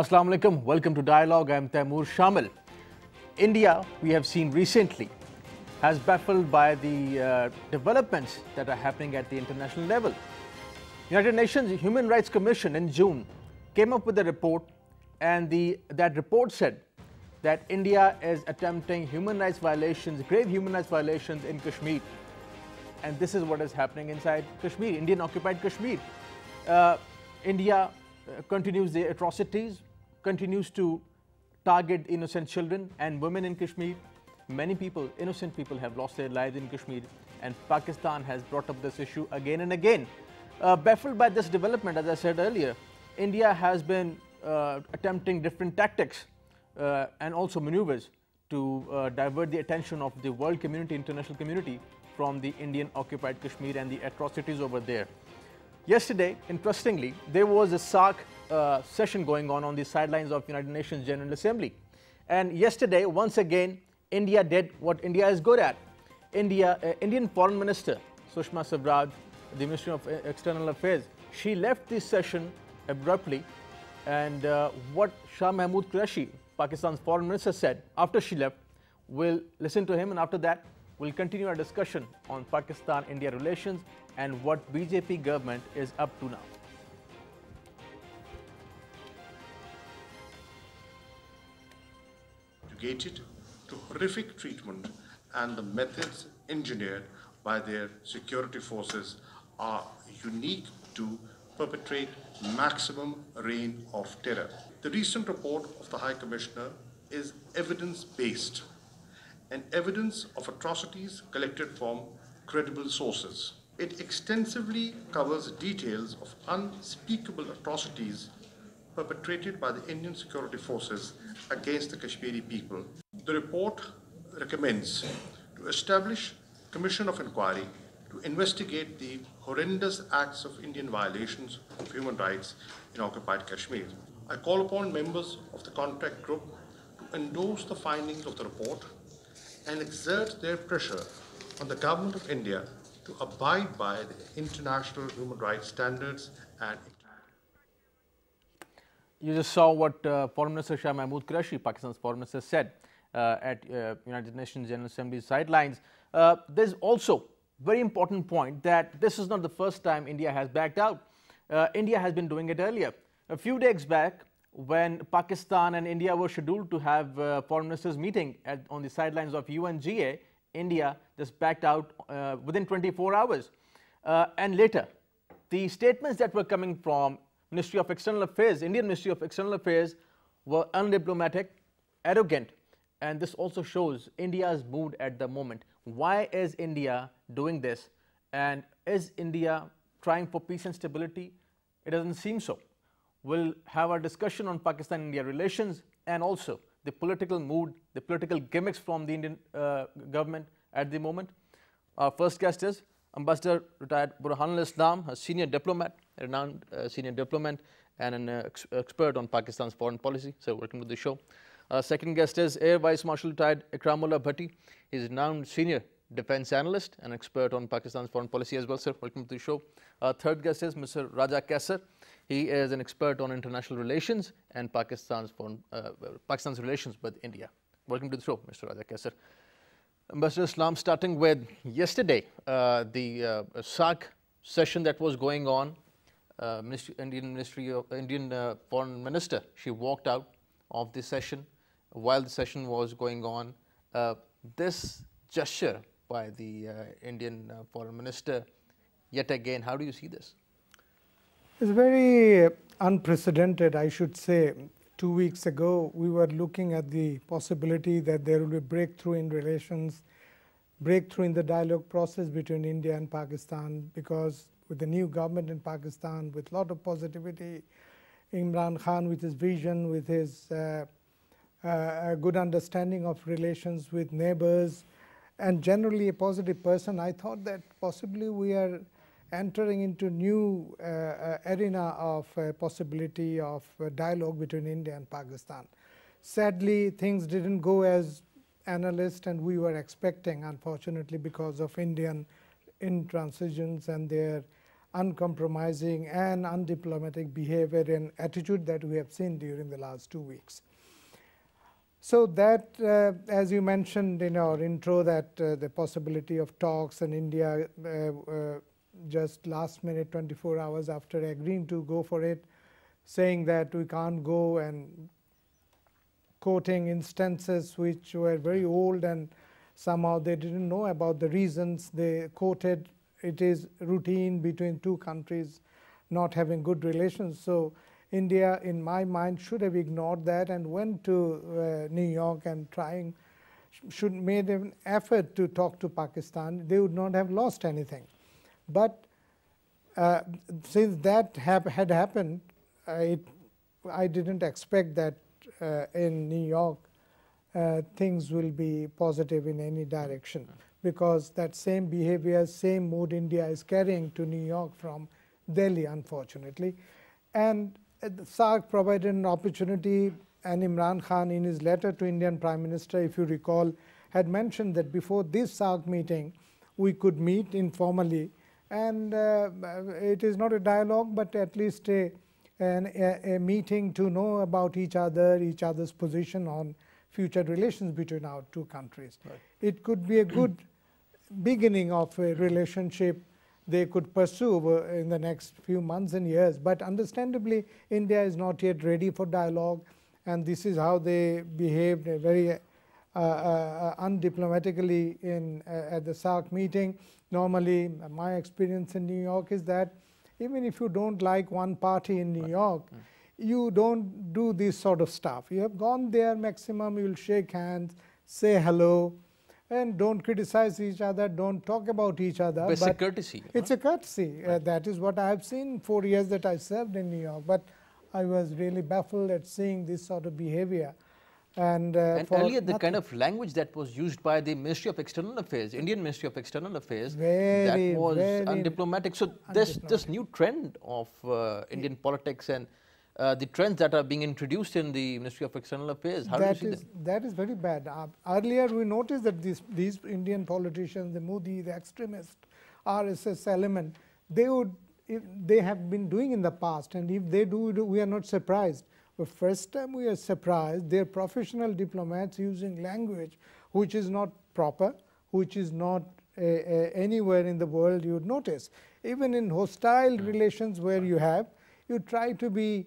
Assalamu alaikum. Welcome to Dialogue. I'm Taimur Shamil. India, we have seen recently, has baffled by the uh, developments that are happening at the international level. United Nations Human Rights Commission in June came up with a report, and the, that report said that India is attempting human rights violations, grave human rights violations in Kashmir. And this is what is happening inside Kashmir, Indian occupied Kashmir. Uh, India uh, continues the atrocities, continues to target innocent children and women in Kashmir. Many people, innocent people, have lost their lives in Kashmir, and Pakistan has brought up this issue again and again. Uh, baffled by this development, as I said earlier, India has been uh, attempting different tactics uh, and also maneuvers to uh, divert the attention of the world community, international community, from the Indian occupied Kashmir and the atrocities over there. Yesterday, interestingly, there was a SAARC uh, session going on on the sidelines of United Nations General Assembly. And yesterday, once again, India did what India is good at. India, uh, Indian Foreign Minister Sushma Swaraj, the Ministry of External Affairs, she left this session abruptly. And uh, what Shah Mahmood Qureshi, Pakistan's Foreign Minister, said after she left, we'll listen to him. And after that, we'll continue our discussion on Pakistan-India relations and what BJP government is up to now. Gated to horrific treatment and the methods engineered by their security forces are unique to perpetrate maximum reign of terror. The recent report of the High Commissioner is evidence-based and evidence of atrocities collected from credible sources. It extensively covers details of unspeakable atrocities perpetrated by the Indian security forces against the Kashmiri people. The report recommends to establish a commission of inquiry to investigate the horrendous acts of Indian violations of human rights in occupied Kashmir. I call upon members of the contact group to endorse the findings of the report and exert their pressure on the government of India to abide by the international human rights standards and you just saw what uh, Foreign Minister Shah Mahmood Qureshi, Pakistan's Foreign Minister, said uh, at uh, United Nations General Assembly sidelines. Uh, there's also very important point that this is not the first time India has backed out. Uh, India has been doing it earlier. A few days back, when Pakistan and India were scheduled to have uh, foreign ministers meeting at, on the sidelines of UNGA, India just backed out within 24 hours. and later, the statements that were coming from Ministry of External Affairs, Indian Ministry of External Affairs were undiplomatic, arrogant, and this also shows India's mood at the moment. Why is India doing this? And is India trying for peace and stability? It doesn't seem so. We'll have our discussion on Pakistan-India relations and also the political mood, the political gimmicks from the Indian uh, government at the moment. Our first guest is Ambassador retired Burhanul Islam, a senior diplomat, a renowned uh, senior diplomat and an uh, ex expert on Pakistan's foreign policy. So welcome to the show. Uh, second guest is Air Vice Marshal retired Ikramullah Bhatti. He's a renowned senior defense analyst and expert on Pakistan's foreign policy as well, sir. Welcome to the show. Uh, third guest is Mr. Raja Kaisar. He is an expert on international relations and Pakistan's foreign, uh, Pakistan's relations with India. Welcome to the show, Mr. Raja Kaisar. Ambassador Islam, starting with yesterday, uh, the uh, session that was going on, uh, Ministry, Indian Ministry of Indian uh, Foreign Minister, she walked out of the session while the session was going on. Uh, this gesture by the uh, Indian Foreign Minister, yet again, how do you see this? It's very unprecedented, I should say two weeks ago, we were looking at the possibility that there will be breakthrough in relations, breakthrough in the dialogue process between India and Pakistan, because with the new government in Pakistan, with a lot of positivity, Imran Khan with his vision, with his uh, uh, good understanding of relations with neighbors, and generally a positive person, I thought that possibly we are entering into new uh, uh, arena of uh, possibility of dialogue between India and Pakistan. Sadly, things didn't go as analysts and we were expecting, unfortunately, because of Indian intransigence and their uncompromising and undiplomatic behavior and attitude that we have seen during the last two weeks. So that, uh, as you mentioned in our intro, that uh, the possibility of talks and India uh, just last minute, 24 hours after agreeing to go for it, saying that we can't go and quoting instances which were very old and somehow they didn't know about the reasons they quoted. It is routine between two countries not having good relations. So India, in my mind, should have ignored that and went to uh, New York and trying should made an effort to talk to Pakistan. They would not have lost anything. But uh, since that have, had happened, uh, I didn't expect that uh, in New York uh, things will be positive in any direction because that same behavior, same mood India is carrying to New York from Delhi, unfortunately. And the SAARC provided an opportunity and Imran Khan in his letter to Indian Prime Minister, if you recall, had mentioned that before this SAARC meeting, we could meet informally. And uh, it is not a dialogue, but at least a, an, a, a, meeting to know about each other, each other's position on future relations between our two countries. Right. It could be a good beginning of a relationship they could pursue in the next few months and years. But understandably, India is not yet ready for dialogue, and this is how they behaved very undiplomatically in uh, at the SAARC meeting. Normally, my experience in New York is that even if you don't like one party in New right. York, mm. you don't do this sort of stuff. You have gone there maximum, you'll shake hands, say hello, and don't criticize each other, don't talk about each other. But it's a courtesy. It's huh? a courtesy. Uh, that is what I have seen four years that I served in New York. But I was really baffled at seeing this sort of behavior. And, uh, and earlier, the kind of language that was used by the Ministry of External Affairs, Indian Ministry of External Affairs, very, that was undiplomatic. So this this new trend of uh, Indian yeah. politics and uh, the trends that are being introduced in the Ministry of External Affairs? How that do you see is, them? That is very bad. Uh, earlier, we noticed that these, these Indian politicians, the Modi, the extremist RSS element, they would they have been doing in the past, and if they do, we are not surprised. But first time we are surprised, they are professional diplomats using language which is not proper, which is not uh, uh, anywhere in the world you would notice. Even in hostile mm. relations where you have, you try to be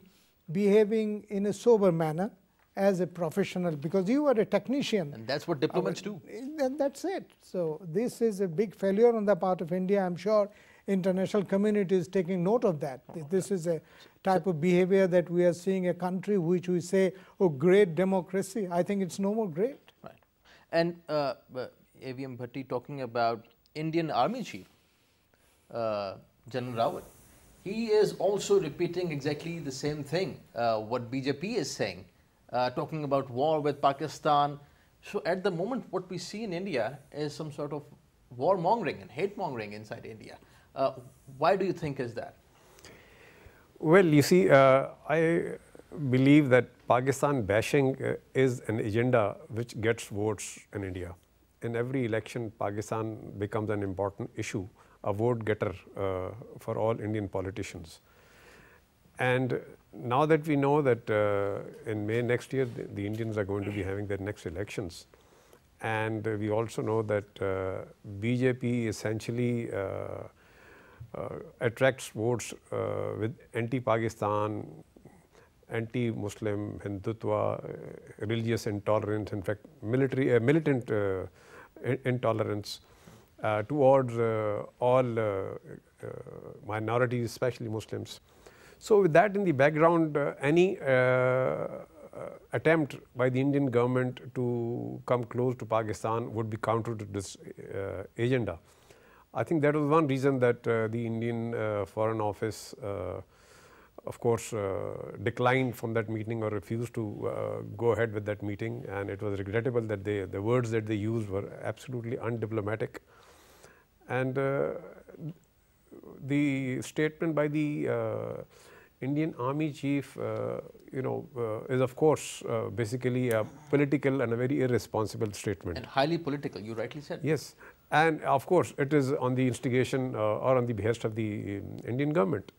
behaving in a sober manner as a professional because you are a technician. And that's what diplomats do. And that's it. So this is a big failure on the part of India. I'm sure international community is taking note of that. Oh, this is a type of behavior that we are seeing a country which we say, oh, great democracy. I think it's no more great. Right. And uh, AVM Bhatti talking about Indian Army Chief, uh, General Rawat he is also repeating exactly the same thing, uh, what BJP is saying, uh, talking about war with Pakistan. So at the moment, what we see in India is some sort of warmongering and hate mongering inside India. Uh, why do you think is that? Well, you see, uh, I believe that Pakistan bashing uh, is an agenda which gets votes in India. In every election, Pakistan becomes an important issue a vote getter uh, for all Indian politicians. And now that we know that uh, in May next year, the, the, Indians are going to be having their next elections, and we also know that uh, BJP essentially uh, Uh, attracts votes uh, with anti-Pakistan, anti-Muslim, Hindutva, uh, religious intolerance, in fact, military, uh, militant intolerance uh, towards uh, all uh, minorities, especially Muslims. So with that in the background, any attempt by the Indian government to come close to Pakistan would be counter to this agenda. I think that was one reason that uh, the Indian uh, Foreign Office, uh, of course, declined from that meeting or refused to go ahead with that meeting. And it was regrettable that they, the words that they used were absolutely undiplomatic. And uh, the statement by the uh, Indian Army Chief, uh, you know, is of course basically a political and a very irresponsible statement. And highly political, you rightly said. Yes. And of course, it is on the instigation uh, or on the behest of the um, Indian government.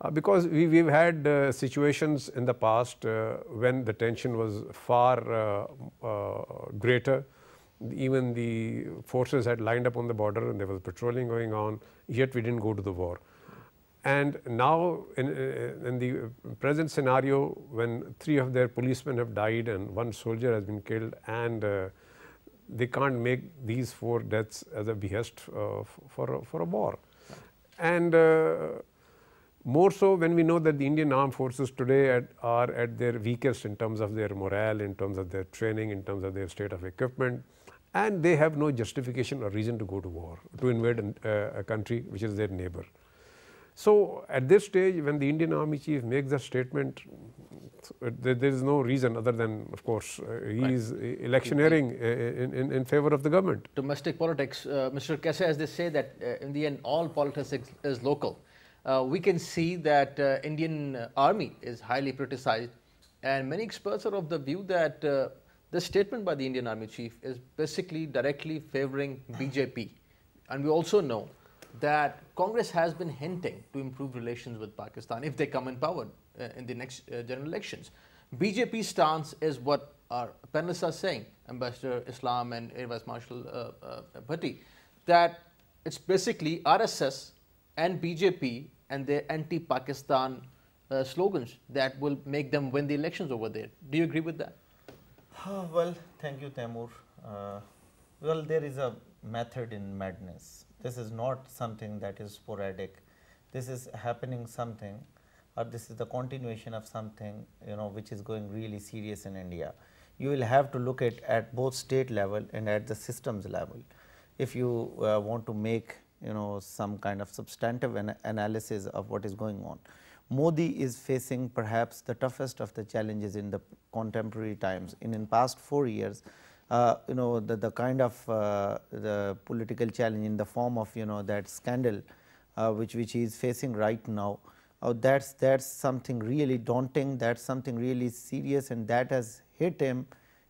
Uh, because we, have had uh, situations in the past uh, when the tension was far uh, uh, greater. Even the forces had lined up on the border and there was patrolling going on, yet we didn't go to the war. And now, in, in the present scenario, when three of their policemen have died and one soldier has been killed, and they can't make these four deaths as a behest uh, for, a, for a war. And uh, more so when we know that the Indian armed forces today at, are at their weakest in terms of their morale, in terms of their training, in terms of their state of equipment, and they have no justification or reason to go to war, to invade an, uh, a country which is their neighbor. So, at this stage when the Indian Army Chief makes that statement, there, there is no reason other than of course uh, he right. is electioneering uh, in, in, in, favor of the government. Domestic politics, uh, Mr. Kaisar, as they say that uh, in the end all politics is local. Uh, we can see that uh, Indian army is highly criticized and many experts are of the view that the statement by the Indian army chief is basically directly favoring BJP and we also know that Congress has been hinting to improve relations with Pakistan if they come in power uh, in the next uh, general elections. BJP stance is what our panelists are saying, Ambassador Islam and Air Vice Marshal uh, uh, Bhatti, that it's basically RSS and BJP and their anti-Pakistan uh, slogans that will make them win the elections over there. Do you agree with that? Well, thank you, Taimur. Uh, well, there is a method in madness. This is not something that is sporadic. This is happening something or this is the continuation of something you know which is going really serious in India. You will have to look at at both state level and at the systems level. If you uh, want to make you know some kind of substantive an analysis of what is going on. Modi is facing perhaps the toughest of the challenges in the contemporary times. In in past 4 years, uh, you know the, the kind of uh, the political challenge in the form of you know that scandal uh, which which he is facing right now. Uh, that's that's something really daunting. That's something really serious and that has hit him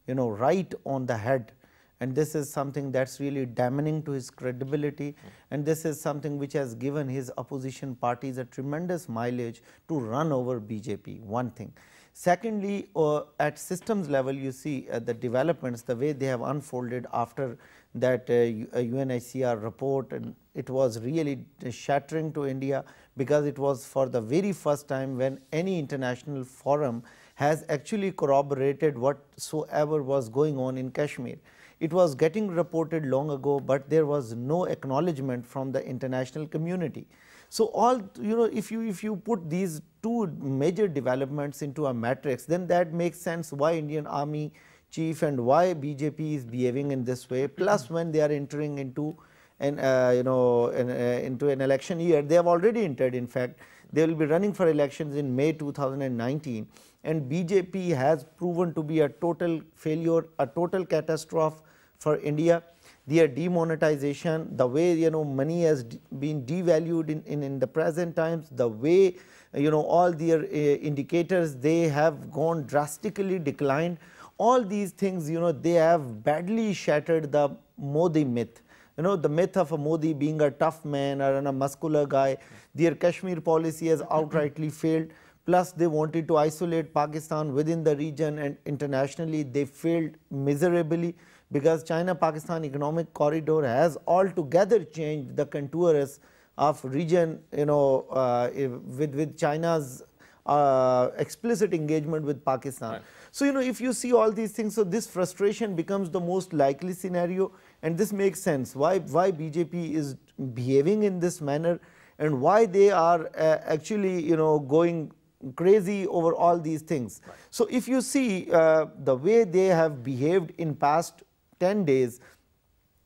you know right on the head. And this is something that's really damning to his credibility. And this is something which has given his opposition parties a tremendous mileage to run over BJP one thing Secondly, uh, at systems level you see uh, the developments the way they have unfolded after that uh, uh, report and it was really shattering to India because it was for the very first time when any international forum has actually corroborated whatsoever was going on in Kashmir. It was getting reported long ago, but there was no acknowledgement from the international community. So, all you know if you if you put these two major developments into a matrix then that makes sense why Indian army chief and why BJP is behaving in this way. Plus when they are entering into an uh, you know an, uh, into an election year they have already entered. In fact they will be running for elections in May 2019 and BJP has proven to be a total failure a total catastrophe for India their demonetization, the way you know money has been devalued in, in, in the present times, the way you know all their uh, indicators they have gone drastically declined. All these things you know they have badly shattered the Modi myth. You know the myth of a Modi being a tough man or a muscular guy. Their Kashmir policy has outrightly failed plus they wanted to isolate Pakistan within the region and internationally they failed miserably because China-Pakistan economic corridor has altogether changed the contours of region you know uh, with, with China's uh, explicit engagement with Pakistan. Right. So, you know if you see all these things, so this frustration becomes the most likely scenario and this makes sense why, why BJP is behaving in this manner and why they are uh, actually you know going crazy over all these things. Right. So, if you see uh, the way they have behaved in past 10 days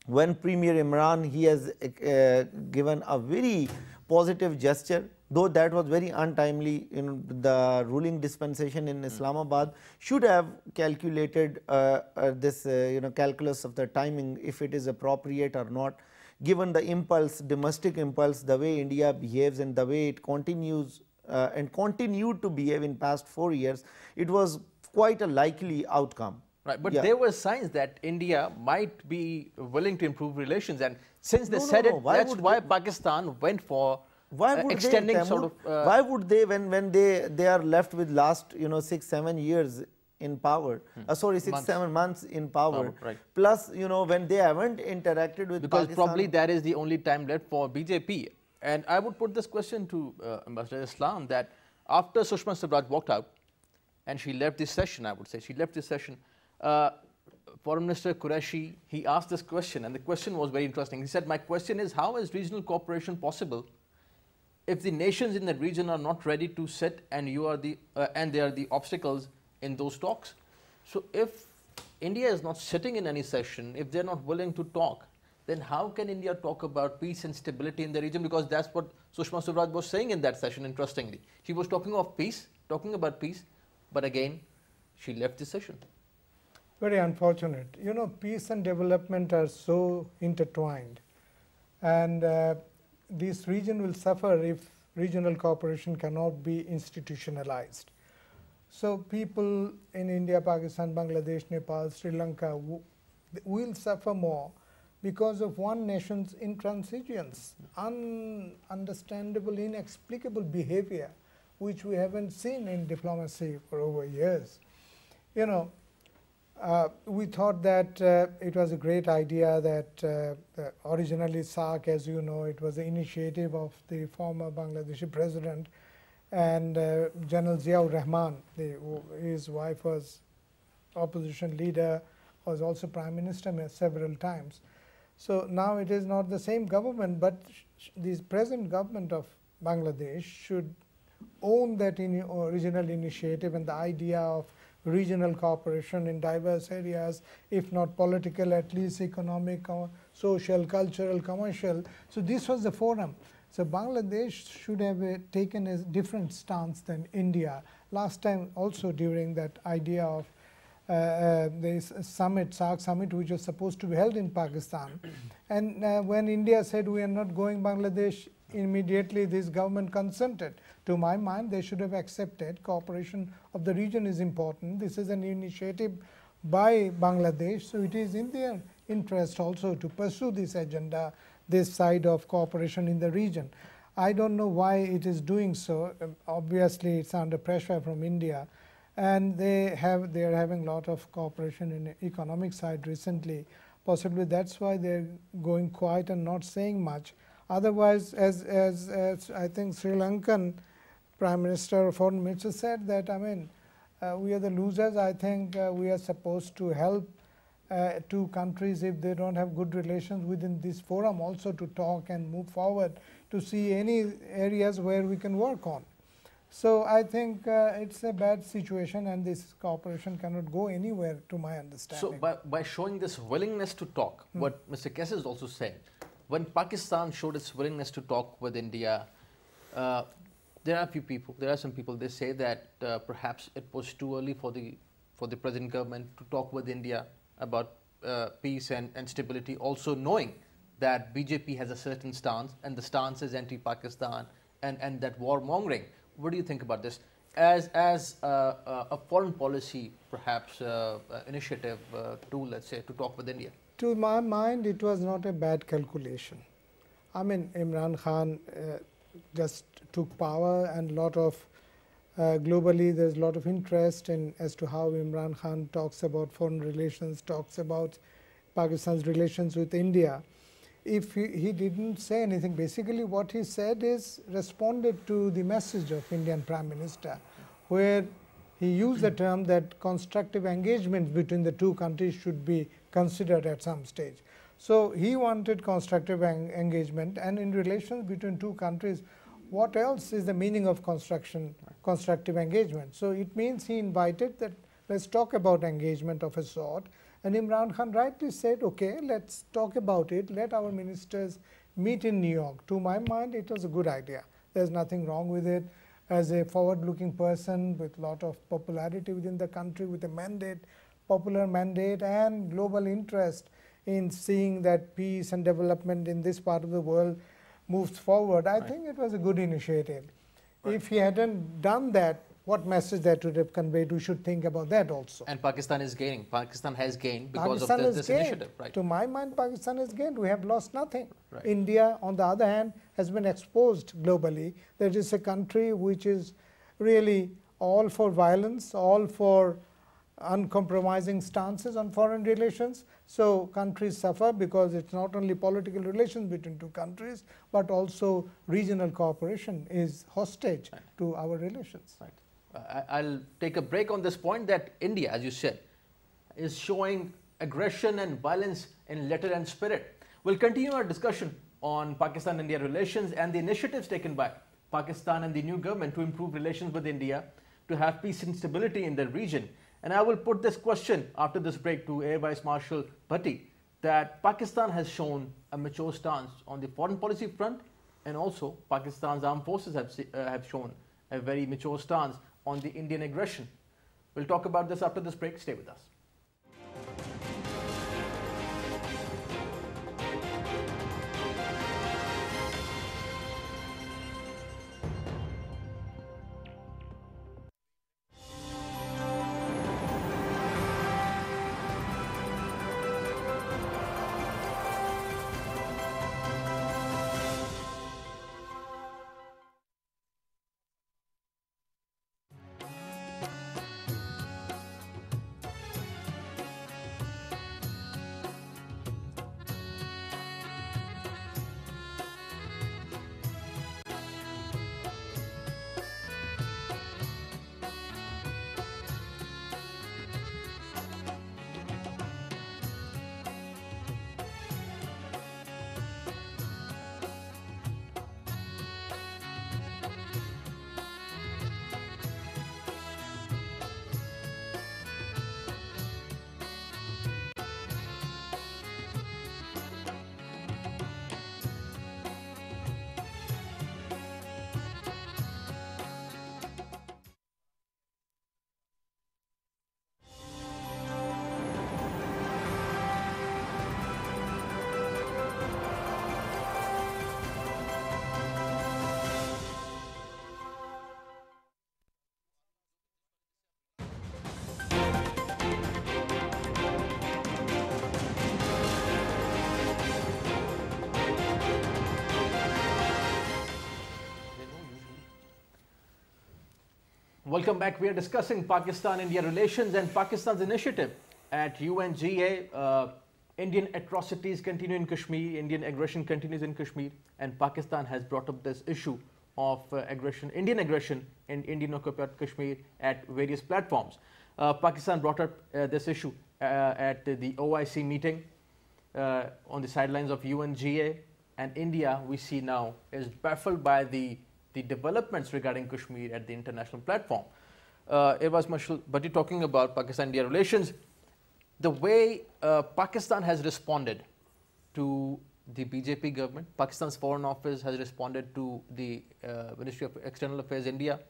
when Premier Imran he has uh, given a very positive gesture though that was very untimely you know the ruling dispensation in Islamabad should have calculated uh, uh, this uh, you know calculus of the timing if it is appropriate or not. Given the impulse domestic impulse the way India behaves and the way it continues uh, and continued to behave in past 4 years it was quite a likely outcome Right, but Yeah. there were signs that India might be willing to improve relations, and since they No, no, said no. it, Why that's would why they- Pakistan went for Why uh, would extending they, sort of. uh, why would they when when they they are left with last you know six seven years in power uh, sorry six Hmm. Months. seven months in power Power, right. plus you know when they haven't interacted with because Pakistan, probably that is the only time left for BJP. And I would put this question to uh, Ambassador Islam that after Sushma Swaraj walked out and she left this session, I would say, she left this session, uh, Foreign Minister Qureshi, he asked this question and the question was very interesting. He said, my question is how is regional cooperation possible if the nations in the region are not ready to sit and you are the uh, and they are the obstacles in those talks? So if india is not sitting in any session if they're not willing to talk then how can india talk about peace and stability in the region? Because that's what sushma swaraj was saying in that session interestingly. She was talking of peace talking about peace but again she left the session Very unfortunate. You know, peace and development are so intertwined, and uh, this region will suffer if regional cooperation cannot be institutionalized. So, people in India, Pakistan, Bangladesh, Nepal, Sri Lanka will suffer more because of one nation's intransigence, ununderstandable, inexplicable behavior, which we haven't seen in diplomacy for over years. You know, uh, we thought that uh, it was a great idea that uh, originally SAARC, as you know, it was the initiative of the former Bangladeshi president and uh, General Ziaur Rahman. The, his wife was opposition leader, was also prime minister several times. So now it is not the same government, but the present government of Bangladesh should own that in original initiative and the idea of regional cooperation in diverse areas, if not political, at least economic, social, cultural, commercial. So this was the forum. So Bangladesh should have uh, taken a different stance than India. Last time also during that idea of uh, uh, this summit, SAARC summit, which was supposed to be held in Pakistan. and uh, when India said we are not going Bangladesh, immediately this government consented. To my mind, they should have accepted cooperation of the region is important. This is an initiative by Bangladesh, so it is in their interest also to pursue this agenda, this side of cooperation in the region. I don't know why it is doing so. Obviously, it's under pressure from India and they have they are having a lot of cooperation in the economic side recently. Possibly that's why they're going quiet and not saying much. Otherwise as as, as i think sri lankan prime minister or foreign minister said that i mean uh, we are the losers. I think uh, we are supposed to help uh, two countries if they don't have good relations within this forum also to talk and move forward to see any areas where we can work on so I think uh, it's a bad situation, and this cooperation cannot go anywhere, to my So understanding. by, by showing this willingness to talk, what Mr. Kess has also said, when Pakistan showed its willingness to talk with India, uh, there are a few people, there are some people, they say that uh, perhaps it was too early for the, for the present government to talk with India about uh, peace and, and stability, also knowing that BJP has a certain stance and the stance is anti-Pakistan and, and that warmongering. What do you think about this? As, as uh, uh, a foreign policy, perhaps, uh, uh, initiative tool, let's say, to talk with India? to my mind, it was not a bad calculation. I mean, Imran Khan just took power, and a lot of uh, globally there's a lot of interest in as to how Imran Khan talks about foreign relations, talks about Pakistan's relations with India. If he, he didn't say anything, basically what he said is responded to the message of Indian Prime Minister, where he used the term that constructive engagement between the two countries should be considered at some stage. So he wanted constructive en- engagement, and in relations between two countries, what else is the meaning of construction, constructive engagement? So it means he invited that let's talk about engagement of a sort. And Imran Khan rightly said, okay, let's talk about it. Let our ministers meet in New York. To my mind, it was a good idea. There's nothing wrong with it. As a forward-looking person with a lot of popularity within the country, with a mandate, popular mandate, and global interest in seeing that peace and development in this part of the world moves forward, I think it was a good initiative. If he hadn't done that, what message that would have conveyed. We should think about that also. And Pakistan is gaining. Pakistan has gained because Pakistan of has this, gained. initiative, right? To my mind, Pakistan has gained. We have lost nothing. Right. India, on the other hand, has been exposed globally. That is a country which is really all for violence, all for uncompromising stances on foreign relations. So countries suffer because it's not only political relations between two countries, but also regional cooperation is hostage to our relations. Right. I'll take a break on this point that India, as you said, is showing aggression and violence in letter and spirit. We'll continue our discussion on Pakistan India relations and the initiatives taken by Pakistan and the new government to improve relations with India, to have peace and stability in the region. And I will put this question after this break to Air Vice Marshal Bhatti that Pakistan has shown a mature stance on the foreign policy front and also Pakistan's armed forces have, uh, have shown a very mature stance on the Indian aggression. We'll talk about this after this break. Stay with us. Welcome back. We are discussing Pakistan-India relations and Pakistan's initiative at UNGA. Uh, Indian atrocities continue in Kashmir, Indian aggression continues in Kashmir, and Pakistan has brought up this issue of uh, aggression, Indian aggression in Indian occupied Kashmir at various platforms. Uh, Pakistan brought up uh, this issue uh, at the OIC meeting uh, on the sidelines of UNGA, and India, we see now, is baffled by the, the developments regarding Kashmir at the international platform. Uh, it was Marshal Bhatti talking about Pakistan-India relations. The way uh, Pakistan has responded to the BJP government, Pakistan's Foreign Office has responded to the uh, Ministry of External Affairs India,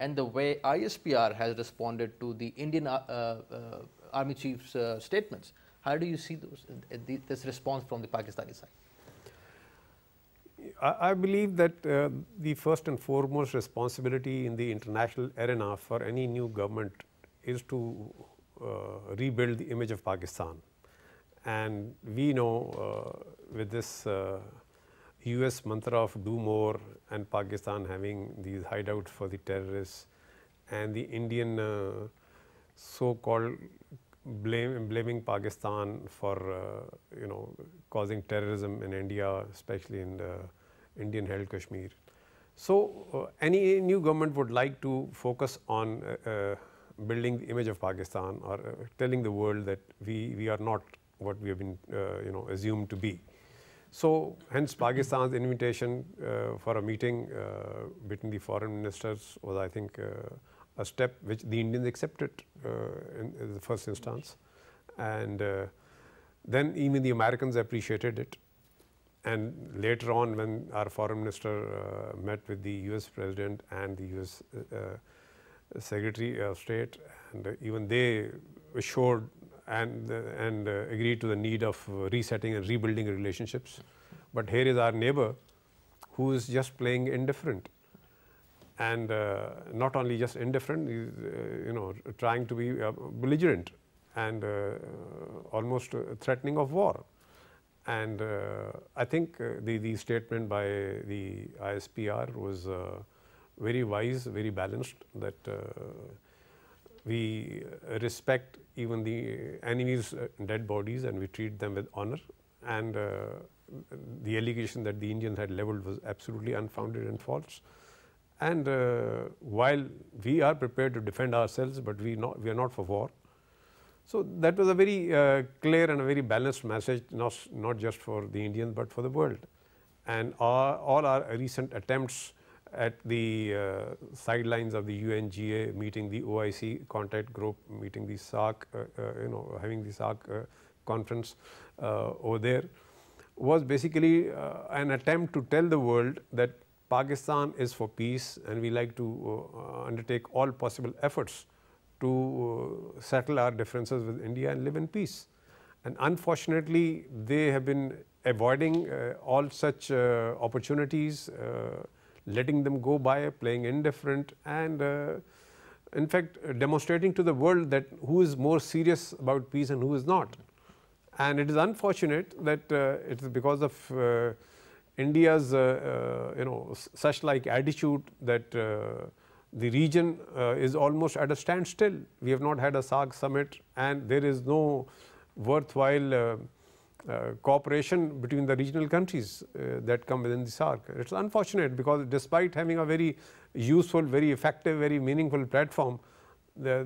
and the way ISPR has responded to the Indian uh, uh, Army Chief's uh, statements. How do you see those, this response from the Pakistani side? I, believe that uh, the first and foremost responsibility in the international arena for any new government is to uh, rebuild the image of Pakistan. And we know uh, with this uh, US mantra of do more and Pakistan having these hideouts for the terrorists and the Indian uh, so-called blame, blaming Pakistan for uh, you know causing terrorism in India, especially in the Indian held Kashmir. So uh, any new government would like to focus on uh, uh, building the image of Pakistan or uh, telling the world that we, we are not what we have been uh, you know assumed to be. So hence Pakistan's invitation uh, for a meeting between the foreign ministers was I think a step which the Indians accepted in, in the first instance and then even the Americans appreciated it and later on when our foreign minister uh, met with the US president and the US uh, uh, secretary of state and even they assured and, uh, and uh, agreed to the need of resetting and rebuilding relationships. But here is our neighbor who is just playing indifferent. and uh, not only just indifferent, uh, you know, trying to be uh, belligerent and almost threatening of war. And uh, I think uh, the, the statement by the ISPR was very wise, very balanced that we respect even the enemy's dead bodies and we treat them with honor and the allegation that the Indians had leveled was absolutely unfounded and false. And uh, while we are prepared to defend ourselves, but we, not, we are not for war. So that was a very uh, clear and a very balanced message, not, not just for the Indians, but for the world. And our, all our recent attempts at the uh, sidelines of the UNGA, meeting the OIC contact group, meeting the SAARC, uh, uh, you know, having the SAARC uh, conference over there, was basically an attempt to tell the world that Pakistan is for peace and we like to uh, undertake all possible efforts to uh, settle our differences with India and live in peace. And unfortunately, they have been avoiding uh, all such uh, opportunities, uh, letting them go by, playing indifferent and uh, in fact demonstrating to the world that who is more serious about peace and who is not. And it is unfortunate that it is because of India's uh, uh, you know such like attitude that uh, the region is almost at a standstill. We have not had a SAARC summit and there is no worthwhile uh, cooperation between the regional countries uh, that come within the SAARC. It is unfortunate because despite having a very useful, very effective, very meaningful platform, the,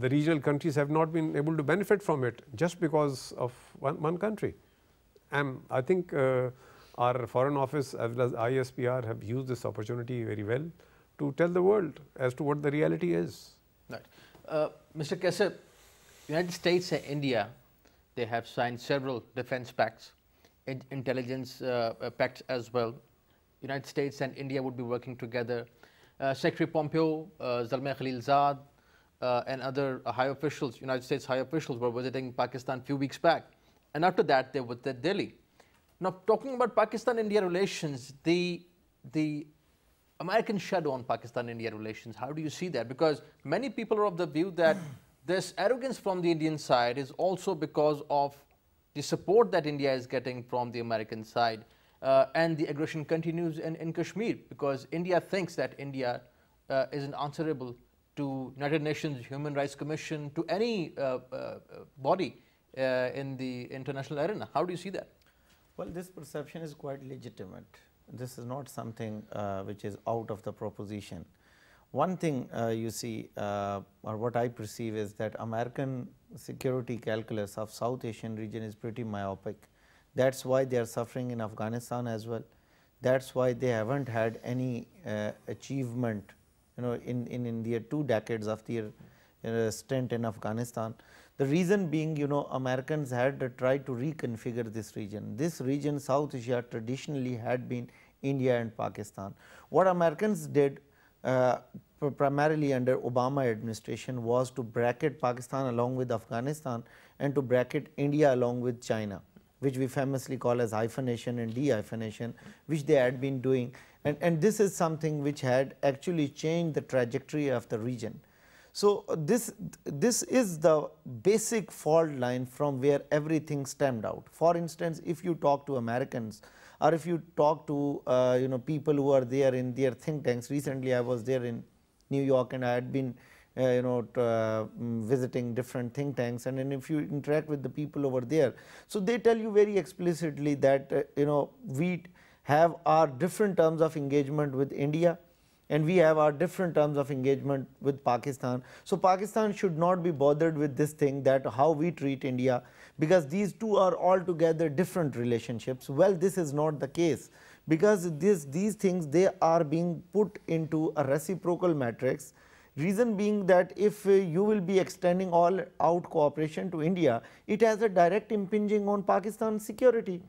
the regional countries have not been able to benefit from it just because of one, one country. And I think uh, our foreign office as well as ISPR have used this opportunity very well to tell the world as to what the reality is. Right. Uh, Mr. Kaisar, United States and India, they have signed several defense pacts, in intelligence uh, uh, pacts as well. United States and India would be working together. Uh, Secretary Pompeo, uh, Zalmay Khalilzad, uh, and other high officials, United States high officials were visiting Pakistan a few weeks back. And after that, they were at Delhi. Now, talking about Pakistan-India relations, the, the American shadow on Pakistan-India relations, how do you see that? Because many people are of the view that this arrogance from the Indian side is also because of the support that India is getting from the American side. Uh, and the aggression continues in, in Kashmir because India thinks that India uh, isn't answerable to United Nations Human Rights Commission, to any uh, uh body uh, in the international arena. How do you see that? Well, this perception is quite legitimate. This is not something uh, which is out of the proposition. One thing uh, you see, uh, or what I perceive is that American security calculus of South Asian region is pretty myopic. That's why they are suffering in Afghanistan as well. That's why they haven't had any uh, achievement, you know, in, in, in their two decades of their uh, stint in Afghanistan. The reason being, you know, Americans had tried to reconfigure this region. This region, South Asia, traditionally had been India and Pakistan. What Americans did uh, primarily under Obama administration was to bracket Pakistan along with Afghanistan and to bracket India along with China, which we famously call as hyphenation and de-hyphenation, which they had been doing. And, and this is something which had actually changed the trajectory of the region. So, uh, this, this is the basic fault line from where everything stemmed out. For instance, if you talk to Americans or if you talk to uh, you know people who are there in their think tanks, recently I was there in New York and I had been uh, you know uh, mm, visiting different think tanks and, and if you interact with the people over there. So, they tell you very explicitly that uh, you know we have our different terms of engagement with India and we have our different terms of engagement with Pakistan. So, Pakistan should not be bothered with this thing that how we treat India because these two are altogether different relationships. Well, this is not the case because this, these things they are being put into a reciprocal matrix. Reason being that if uh, you will be extending all out cooperation to India, it has a direct impinging on Pakistan's security.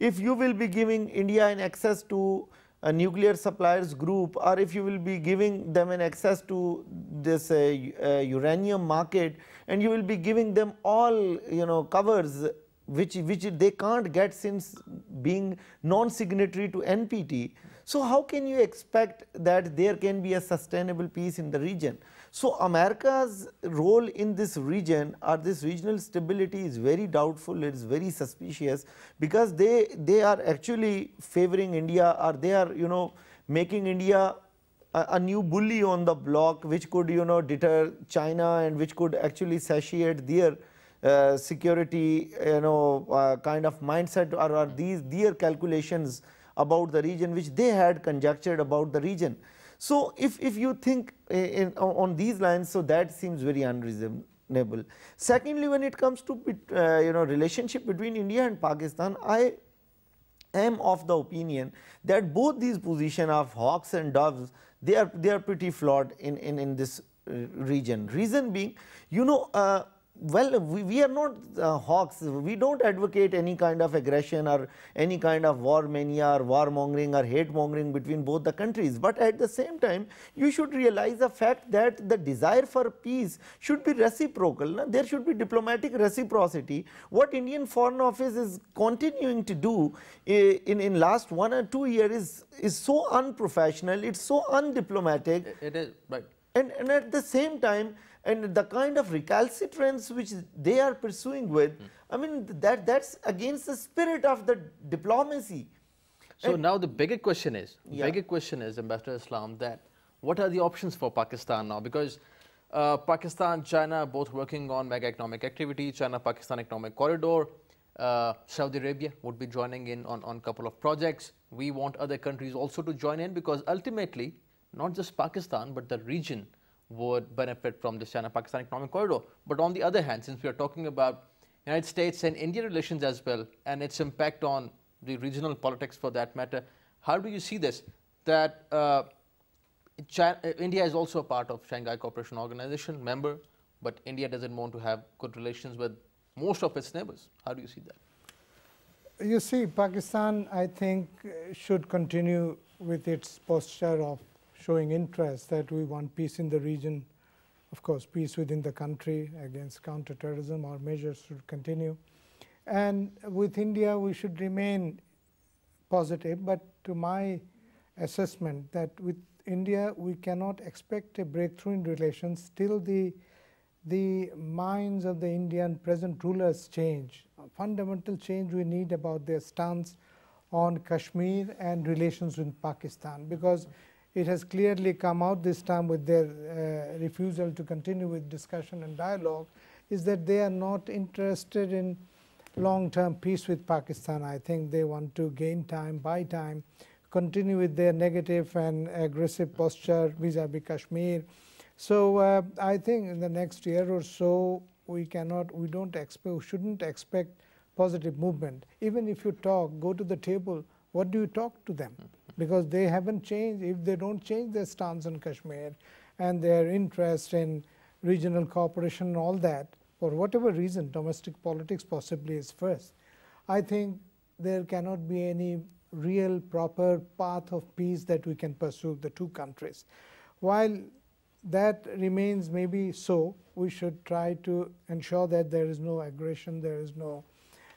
If you will be giving India an access to a nuclear suppliers group or if you will be giving them an access to this uh, uh, uranium market and you will be giving them all you know covers which which they can't get since being non signatory to NPT. So how can you expect that there can be a sustainable peace in the region? So America's role in this region or this regional stability is very doubtful, it is very suspicious because they, they are actually favoring India or they are you know making India a, a new bully on the block which could you know deter China and which could actually satiate their uh, security you know uh, kind of mindset or, or these their calculations about the region which they had conjectured about the region. So, if, if you think in, on these lines, so that seems very unreasonable. Secondly, when it comes to uh, you know relationship between India and Pakistan, I am of the opinion that both these position of hawks and doves, they are they are pretty flawed in, in, in this uh, region. Reason being, you know, uh, well, we, we are not uh, hawks, we do not advocate any kind of aggression or any kind of war mania or war mongering or hate mongering between both the countries. But at the same time, you should realize the fact that the desire for peace should be reciprocal. No? There should be diplomatic reciprocity. What Indian Foreign Office is continuing to do eh, in, in last one or two years is, is so unprofessional, it is so undiplomatic. It is, right. And, and at the same time, and the kind of recalcitrance which they are pursuing with, mm. I mean that that's against the spirit of the diplomacy. So and now the bigger question is, yeah. bigger question is, Ambassador Islam, that what are the options for Pakistan now? Because uh, Pakistan, China, both working on mega economic activity, China-Pakistan economic corridor, uh, Saudi Arabia would be joining in on a couple of projects. We want other countries also to join in because ultimately, not just Pakistan, but the region would benefit from this China-Pakistan economic corridor. But on the other hand, since we are talking about United States and India relations as well, and its impact on the regional politics for that matter, how do you see this? That uh, China, uh, India is also a part of Shanghai Cooperation Organization, member, but India doesn't want to have good relations with most of its neighbors. How do you see that? You see, Pakistan, I think, should continue with its posture of showing interest that we want peace in the region, of course, peace within the country against counterterrorism. Our measures should continue. And with India, we should remain positive. But to my assessment, that with India, we cannot expect a breakthrough in relations till the the minds of the Indian present rulers change. A fundamental change we need about their stance on Kashmir and relations with Pakistan because it has clearly come out this time with their uh, refusal to continue with discussion and dialogue is that they are not interested in long-term peace with Pakistan. I think they want to gain time, buy time, continue with their negative and aggressive posture vis-a-vis -vis Kashmir. So uh, I think in the next year or so, we cannot, we don't expect, we shouldn't expect positive movement. Even if you talk, go to the table, what do you talk to them? Because they haven't changed. If they don't change their stance on Kashmir and their interest in regional cooperation and all that, for whatever reason, domestic politics possibly is first, I think there cannot be any real proper path of peace that we can pursue the two countries. While that remains maybe so, we should try to ensure that there is no aggression, there is no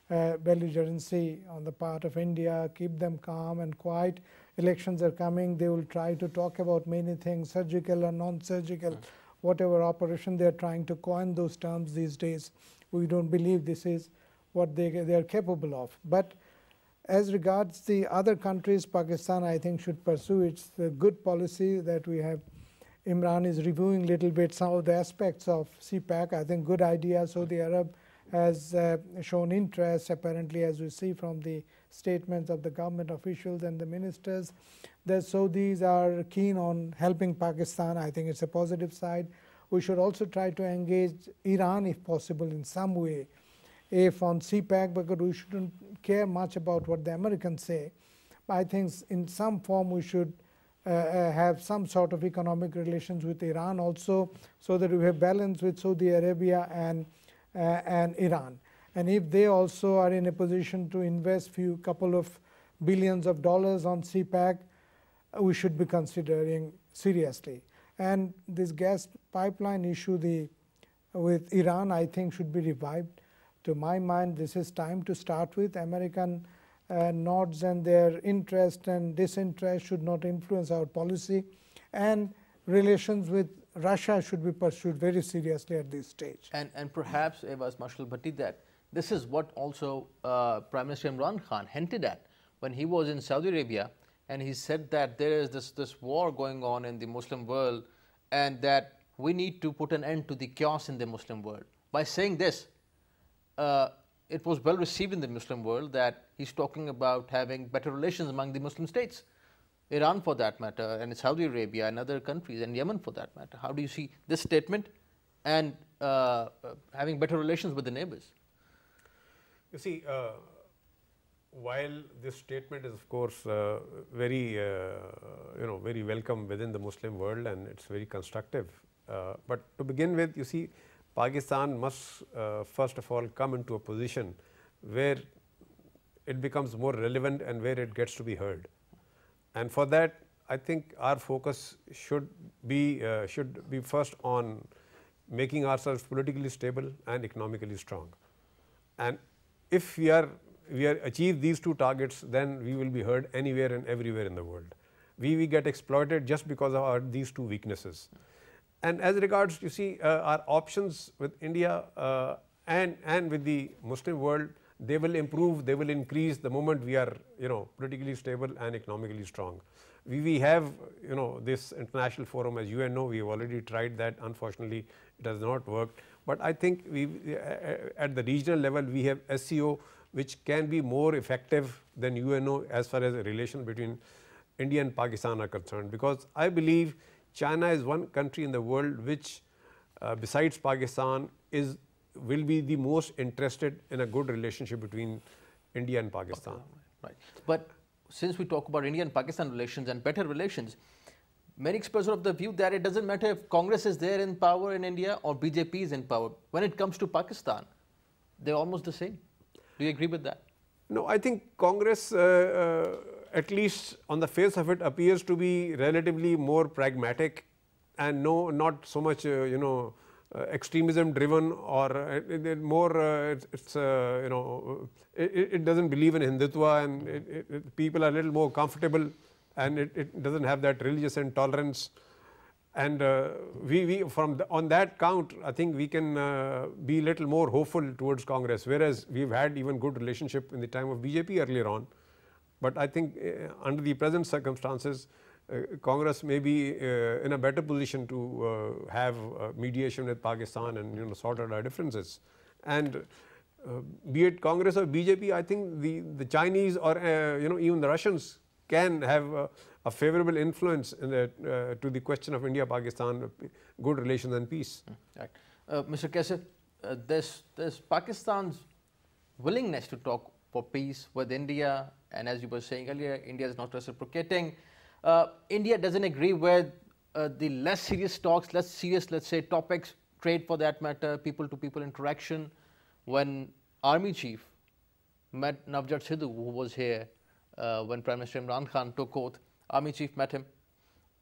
uh, belligerency on the part of India, keep them calm and quiet, elections are coming, they will try to talk about many things, surgical or non-surgical, whatever operation they are trying to coin those terms these days. We don't believe this is what they, they are capable of. But as regards the other countries, Pakistan, I think, should pursue its good policy that we have. Imran is reviewing a little bit some of the aspects of CPEC. I think good idea. Saudi Arab has uh, shown interest, apparently, as we see from the statements of the government officials and the ministers. The Saudis are keen on helping Pakistan. I think it's a positive side. We should also try to engage Iran, if possible, in some way, if on CPEC, because we shouldn't care much about what the Americans say. I think in some form we should uh, uh, have some sort of economic relations with Iran also, so that we have balance with Saudi Arabia and uh, and Iran. And if they also are in a position to invest few couple of billions of dollars on CPEC, uh, we should be considering seriously. And this gas pipeline issue the, with Iran, I think should be revived. To my mind, this is time to start with. American uh, nods and their interest and disinterest should not influence our policy and relations with Russia should be pursued very seriously at this stage. And, and perhaps, Evas Marshal Bhatti, that this is what also uh, Prime Minister Imran Khan hinted at when he was in Saudi Arabia and he said that there is this, this war going on in the Muslim world and that we need to put an end to the chaos in the Muslim world. By saying this, uh, it was well received in the Muslim world that he's talking about having better relations among the Muslim states. Iran for that matter, and Saudi Arabia and other countries, and Yemen for that matter. How do you see this statement and uh, uh, having better relations with the neighbors? You see, uh, while this statement is of course uh, very, uh, you know, very welcome within the Muslim world and it's very constructive. Uh, but to begin with, you see, Pakistan must first of all come into a position where it becomes more relevant and where it gets to be heard. And for that, I think our focus should be, uh, should be first on making ourselves politically stable and economically strong. And if we are, we are achieve these two targets, then we will be heard anywhere and everywhere in the world. We, we get exploited just because of our, these two weaknesses. And as regards, you see, uh, our options with India uh, and, and with the Muslim world they will improve, they will increase the moment we are, you know, politically stable and economically strong. We, we have, you know, this international forum as UNO, we have already tried that. Unfortunately, it has not worked. But I think we, at the regional level, we have SCO, which can be more effective than UNO as far as the relation between India and Pakistan are concerned. Because I believe China is one country in the world which, uh, besides Pakistan, is will be the most interested in a good relationship between India and Pakistan. Right. But since we talk about India and Pakistan relations and better relations, many experts are of the view that it doesn't matter if Congress is there in power in India or BJP is in power. When it comes to Pakistan, they're almost the same. Do you agree with that? No, I think Congress, uh, uh, at least on the face of it, appears to be relatively more pragmatic and no, not so much, uh, you know, uh, extremism driven or uh, more uh, it's, you know it, it, doesn't believe in Hindutva and it, it, people are a little more comfortable and it, doesn't have that religious intolerance. And uh, we, we from the, on that count I think we can uh, be a little more hopeful towards Congress. Whereas we've had even good relationship in the time of BJP earlier on. But I think uh, under the present circumstances uh, Congress may be uh, in a better position to uh, have mediation with Pakistan and you know sort out our differences. And be it Congress or BJP, I think the, the Chinese or you know even the Russians can have a favorable influence the, uh, to the question of India-Pakistan, good relations and peace. Right. Uh, Mr. Kaisar, uh, this, this Pakistan's willingness to talk for peace with India, and as you were saying earlier, India is not reciprocating. Uh, India doesn't agree with uh, the less serious talks, less serious, let's say, topics, trade for that matter, people to people interaction. When Army Chief met Navjot Sidhu, who was here uh, when Prime Minister Imran Khan took oath, Army Chief met him.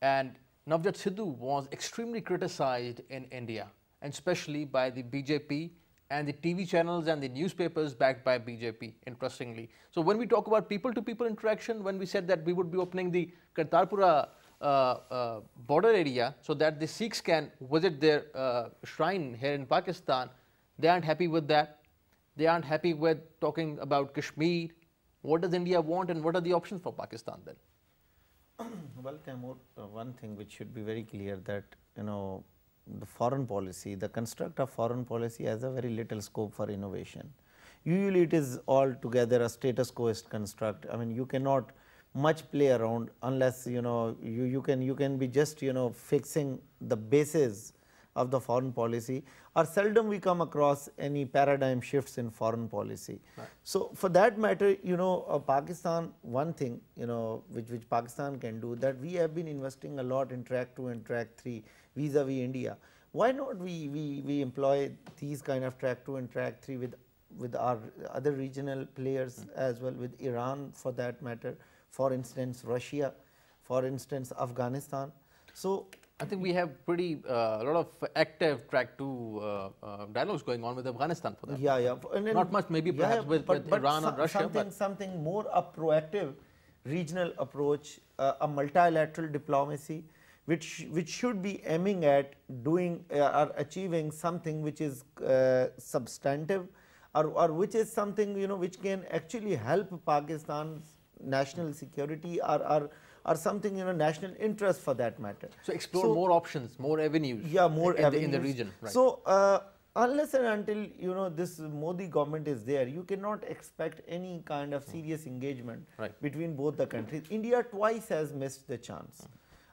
And Navjot Sidhu was extremely criticized in India, and especially by the BJP and the TV channels and the newspapers backed by BJP, interestingly. So when we talk about people-to-people -people interaction, when we said that we would be opening the Kartarpura uh, uh, border area so that the Sikhs can visit their uh, shrine here in Pakistan, they aren't happy with that. They aren't happy with talking about Kashmir. What does India want and what are the options for Pakistan then? well, uh, one thing which should be very clear that, you know, the foreign policy, the construct of foreign policy has a very little scope for innovation. Usually it is altogether a status quo construct. I mean, you cannot much play around unless you know you, you can you can be just you know fixing the basis of the foreign policy or seldom we come across any paradigm shifts in foreign policy. Right. So, for that matter you know uh, Pakistan one thing you know which, which Pakistan can do that we have been investing a lot in track 2 and track 3 vis-a-vis India. Why not we, we, we employ these kind of track 2 and track 3 with, with our other regional players mm. as well with Iran for that matter, for instance Russia, for instance Afghanistan. So, I think we have pretty uh, a lot of active track two uh, uh, dialogues going on with Afghanistan for that. Yeah, yeah. And Not much, maybe yeah, perhaps with, but, with but Iran or Russia. Something, something more a proactive regional approach, uh, a multilateral diplomacy, which which should be aiming at doing uh, or achieving something which is uh, substantive, or, or which is something you know which can actually help Pakistan's national security or, or or something you know national interest for that matter. So explore so, more options, more avenues. Yeah, more in, avenues the, in the region. Right. So uh, unless and until you know this Modi government is there, you cannot expect any kind of serious engagement right. between both the countries. India twice has missed the chance.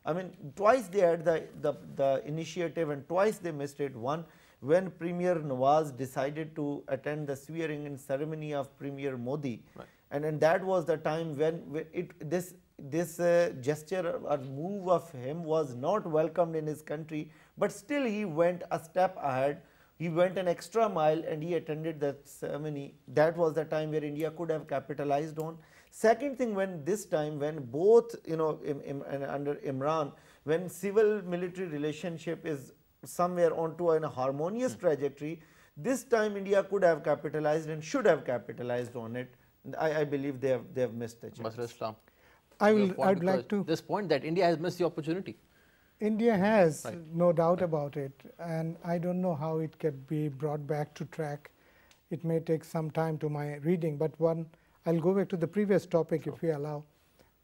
I mean, twice they had the, the, the initiative and twice they missed it. One, when Premier Nawaz decided to attend the swearing in ceremony of Premier Modi, right. and, and that was the time when it, this this uh, gesture or move of him was not welcomed in his country, but still he went a step ahead. He went an extra mile and he attended that ceremony. That was the time where India could have capitalized on. Second thing, when this time, when both, you know, im, im, under Imran, when civil military relationship is somewhere onto a harmonious trajectory, this time India could have capitalized and should have capitalized on it. I, I believe they have, they have missed the chance. I will. I'd like to. This point that India has missed the opportunity. India has, right. no doubt about it, and I don't know how it can be brought back to track. It may take some time to my reading, but one, I'll go back to the previous topic sure. if we allow.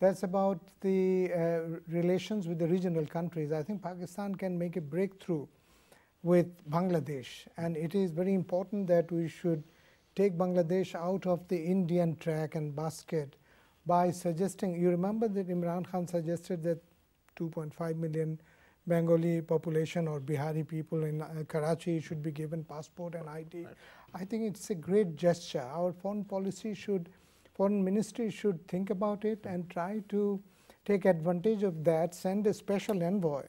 That's about the uh, relations with the regional countries. I think Pakistan can make a breakthrough with Bangladesh, and it is very important that we should take Bangladesh out of the Indian track and basket by suggesting, you remember that Imran Khan suggested that 2.5 million Bengali population or Bihari people in uh, Karachi should be given passport and ID. Right. I think it's a great gesture. Our foreign policy should, foreign ministry should think about it and try to take advantage of that, send a special envoy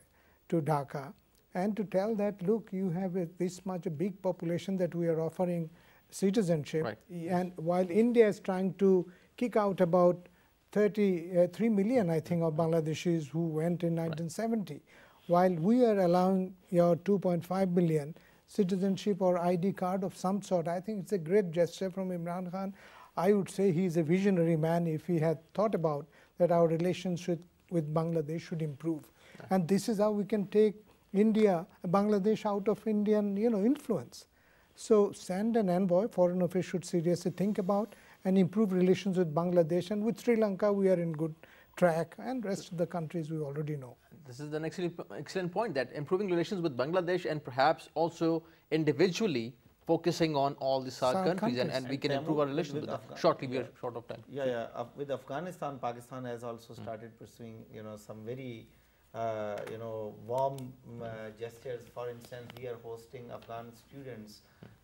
to Dhaka and to tell that, look, you have a, this much a big population that we are offering citizenship. Right. And while India is trying to kick out about 33 uh, million, I think, of Bangladeshis who went in 1970, right. while we are allowing your 2.5 million citizenship or ID card of some sort. I think it's a great gesture from Imran Khan. I would say he's a visionary man if he had thought about that our relationship with Bangladesh should improve. Right. And this is how we can take India, Bangladesh out of Indian you know, influence. So send an envoy, foreign office should seriously think about and improve relations with Bangladesh. And with Sri Lanka, we are in good track, and rest of the countries we already know. This is an excellent, excellent point that improving relations with Bangladesh and perhaps also individually focusing on all the SAARC countries, countries, and, and we can improve our relations with, with them. Shortly, yeah. we are short of time. Yeah, yeah. Uh, with Afghanistan, Pakistan has also started mm. pursuing, you know, some very, uh, you know, warm uh, gestures. For instance, we are hosting Afghan students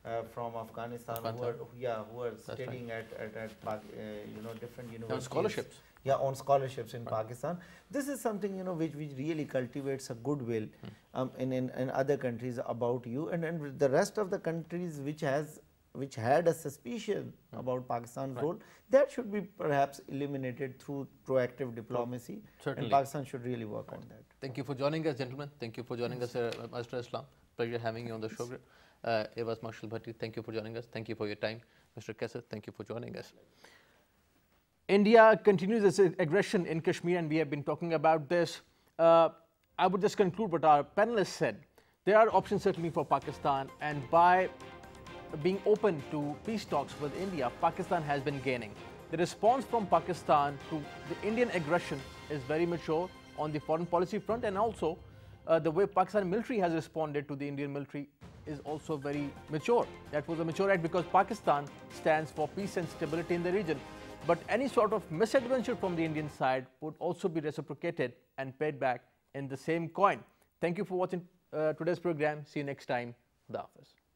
uh, from Afghanistan, Afghanistan, who are yeah who are That's studying right. at at, at uh, you know different universities. On scholarships. Yeah, on scholarships in right. Pakistan. This is something you know which which really cultivates a goodwill hmm. um, in, in in other countries about you, and and the rest of the countries which has which had a suspicion hmm. about Pakistan's right. role, that should be perhaps eliminated through proactive diplomacy. Certainly. And Pakistan should really work right. on that. Thank you for joining us, gentlemen. Thank you for joining yes. us, uh, Master Islam. Pleasure having you on the show. Uh, was Marshal Bhatti, thank you for joining us. Thank you for your time. Mr. Kaisar, thank you for joining us. India continues its aggression in Kashmir, and we have been talking about this. Uh, I would just conclude what our panelists said. There are options certainly for Pakistan, and by being open to peace talks with India, Pakistan has been gaining. The response from Pakistan to the Indian aggression is very mature on the foreign policy front, and also uh, the way Pakistan military has responded to the Indian military is also very mature. That was a mature act because Pakistan stands for peace and stability in the region. But any sort of misadventure from the Indian side would also be reciprocated and paid back in the same coin. Thank you for watching uh, today's program. See you next time. The Office.